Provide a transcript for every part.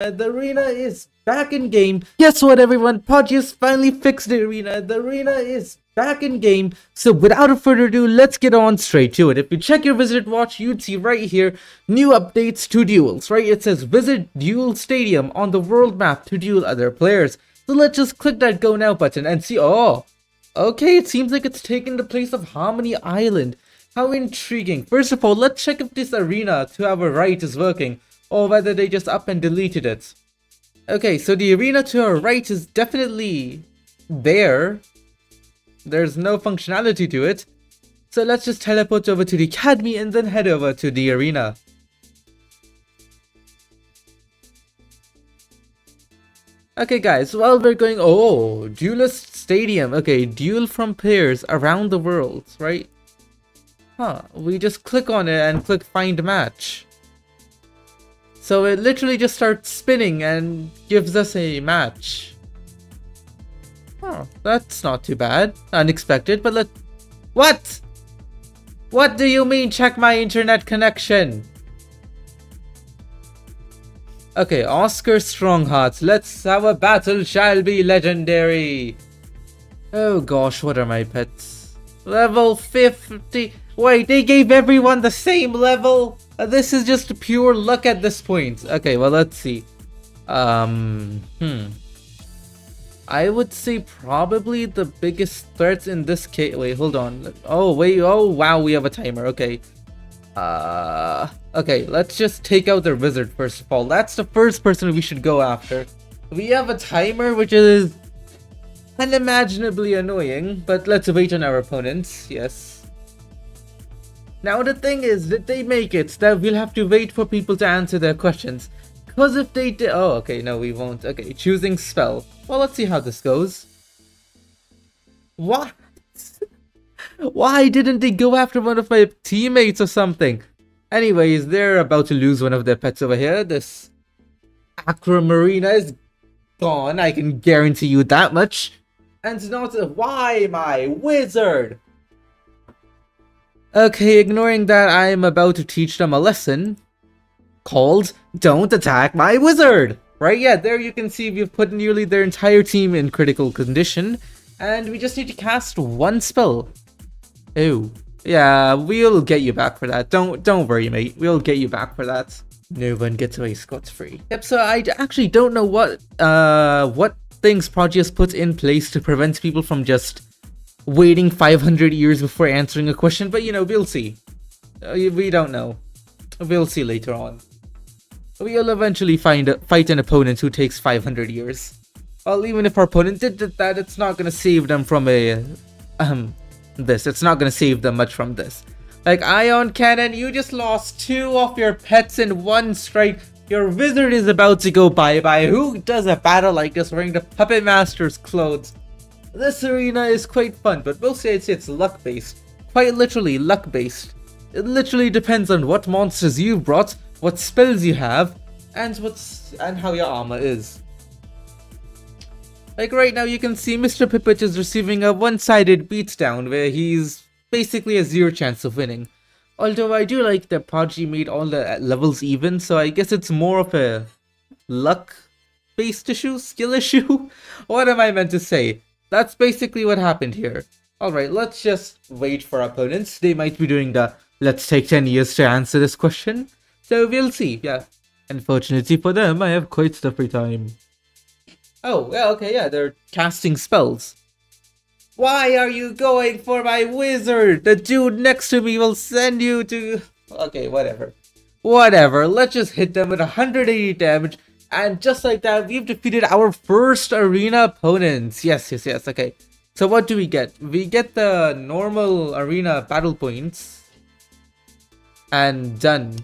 Uh, the arena is back in game. Guess what, everyone? Podgeus finally fixed the arena. The arena is back in game. So without further ado, let's get on straight to it. If you check your wizard watch, you'd see right here, new updates to duels, right? It says visit duel stadium on the world map to duel other players. So let's just click that go now button and see, oh, okay, it seems like it's taken the place of Harmony Island. How intriguing. First of all, let's check if this arena to our right is working or whether they just up and deleted it. Okay, so the arena to our right is definitely there. There's no functionality to it. So let's just teleport over to the academy and then head over to the arena. Okay guys, well we're going, oh, oh, Duelist Stadium. Okay, duel from players around the world, right? Huh, we just click on it and click find match. So it literally just starts spinning and gives us a match. Oh, that's not too bad. Unexpected, but let... What? What do you mean check my internet connection? Okay, Oscar Strongheart, let's have a battle shall be legendary. Oh gosh, what are my pets? Level 50. Wait, they gave everyone the same level? Uh, this is just pure luck at this point. Okay, well, let's see. Um, hmm. I would say probably the biggest threats in this case. Wait, hold on. Oh, wait. Oh, wow. We have a timer. Okay. Uh, okay. Let's just take out their wizard first of all. That's the first person we should go after. We have a timer, which is unimaginably annoying, but let's wait on our opponents. Yes. Now the thing is that they make it that we'll have to wait for people to answer their questions. Because if they did- oh okay, no we won't. Okay, choosing spell. Well, let's see how this goes. What? Why didn't they go after one of my teammates or something? Anyways, they're about to lose one of their pets over here. This Aquamarina is gone, I can guarantee you that much. And not- why my wizard? Okay, ignoring that, I am about to teach them a lesson called Don't Attack My Wizard! Right, yeah, there you can see we've put nearly their entire team in critical condition, and we just need to cast one spell. Oh, yeah, we'll get you back for that. Don't don't worry, mate. We'll get you back for that. No one gets away scot-free. Yep, so I actually don't know what uh what things Podgeus puts in place to prevent people from just waiting 500 years before answering a question, but you know, we'll see. Uh, we don't know. We'll see later on. We'll eventually find a, fight an opponent who takes 500 years. Well, even if our opponent did that, it's not gonna save them from a... Um, this. It's not gonna save them much from this. Like, Ion Cannon, you just lost two of your pets in one strike. Your wizard is about to go bye-bye. Who does a battle like this wearing the Puppet Master's clothes? This arena is quite fun, but mostly I'd say it's luck-based. Quite literally luck-based. It literally depends on what monsters you brought, what spells you have, and what's and how your armor is. Like right now you can see Mr. Pippet is receiving a one-sided beatdown where he's basically a zero chance of winning. Although I do like that Podgy made all the uh, levels even, so I guess it's more of a luck-based issue, skill issue? what am I meant to say? That's basically what happened here. Alright, let's just wait for opponents. They might be doing the let's take 10 years to answer this question. So we'll see, yeah. Unfortunately for them, I have quite the free time. Oh, yeah, okay, yeah, they're casting spells. Why are you going for my wizard? The dude next to me will send you to... Okay, whatever. Whatever, let's just hit them with 180 damage and just like that, we've defeated our first arena opponents. Yes, yes, yes, okay. So what do we get? We get the normal arena battle points. And done.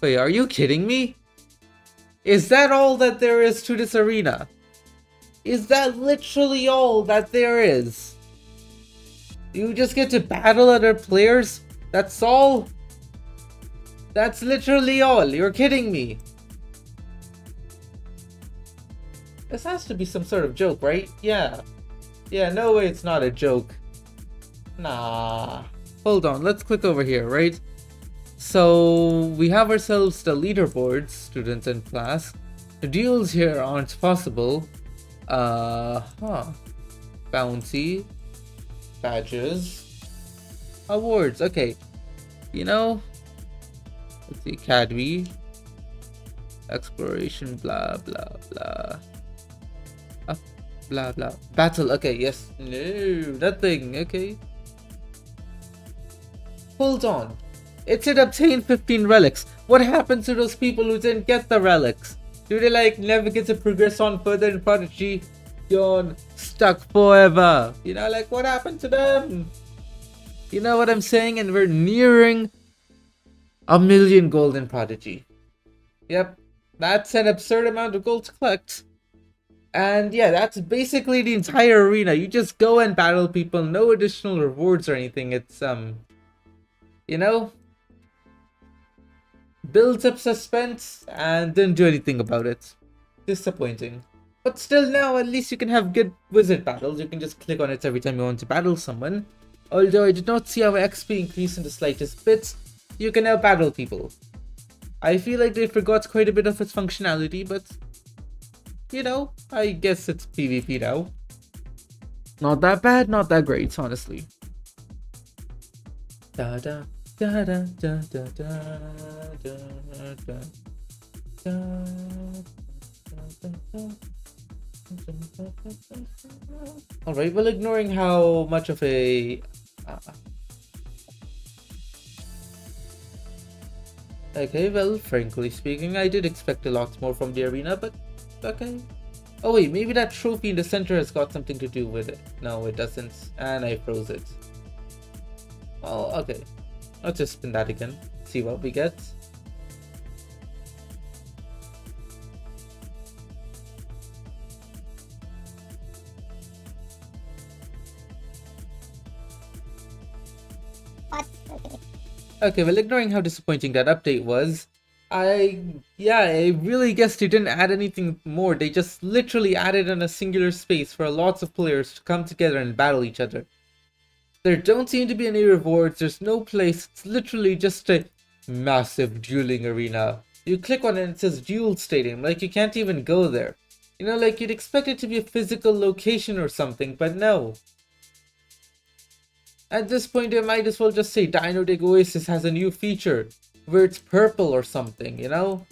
Wait, are you kidding me? Is that all that there is to this arena? Is that literally all that there is? You just get to battle other players? That's all? That's literally all. You're kidding me. This has to be some sort of joke, right? Yeah. Yeah, no way it's not a joke. Nah. Hold on, let's click over here, right? So, we have ourselves the leaderboards, students in class. duels here aren't possible. Uh huh. Bounty. Badges. Awards. Okay. You know. Let's see. Academy. Exploration. Blah blah blah. Blah blah. Battle. Okay. Yes. No. Nothing. Okay. Hold on. It said obtain 15 relics. What happened to those people who didn't get the relics? Do they like never get to progress on further in Prodigy? Yawn, stuck forever. You know, like what happened to them? You know what I'm saying? And we're nearing a million gold in Prodigy. Yep, that's an absurd amount of gold to collect. And yeah, that's basically the entire arena. You just go and battle people, no additional rewards or anything. It's, um, you know, builds up suspense and didn't do anything about it. Disappointing. But still now, at least you can have good wizard battles. You can just click on it every time you want to battle someone. Although I did not see our XP increase in the slightest bit, you can now battle people. I feel like they forgot quite a bit of its functionality, but you know, I guess it's PvP now. Not that bad, not that great, honestly. Da da da da da da da da da da Alright, well ignoring how much of a... Uh, okay, well, frankly speaking, I did expect a lot more from the arena, but okay. Oh wait, maybe that trophy in the center has got something to do with it. No, it doesn't. And I froze it. Well, okay. Let's just spin that again. See what we get. Okay, well, ignoring how disappointing that update was, I, yeah, I really guess they didn't add anything more. They just literally added in a singular space for lots of players to come together and battle each other. There don't seem to be any rewards, there's no place, it's literally just a massive dueling arena. You click on it and it says Duel Stadium, like you can't even go there. You know, like you'd expect it to be a physical location or something, but no. At this point, I might as well just say Dyno Dig Oasis has a new feature where it's purple or something, you know?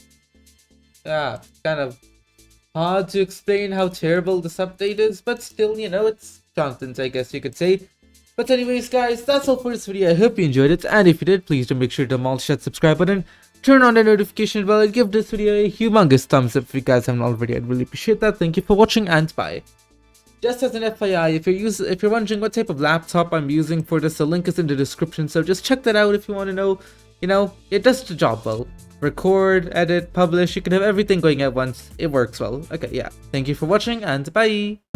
Yeah, kind of hard to explain how terrible this update is, but still, you know, it's content, I guess you could say. But anyways, guys, that's all for this video. I hope you enjoyed it, and if you did, please do make sure to demolish that subscribe button, turn on the notification bell, and give this video a humongous thumbs up if you guys haven't already. I'd really appreciate that. Thank you for watching, and bye. Just as an FYI, if you're using, if you're wondering what type of laptop I'm using for this, the link is in the description. So just check that out if you want to know. You know, it does the job well. Record, edit, publish. You can have everything going at once. It works well. Okay, yeah. Thank you for watching and bye.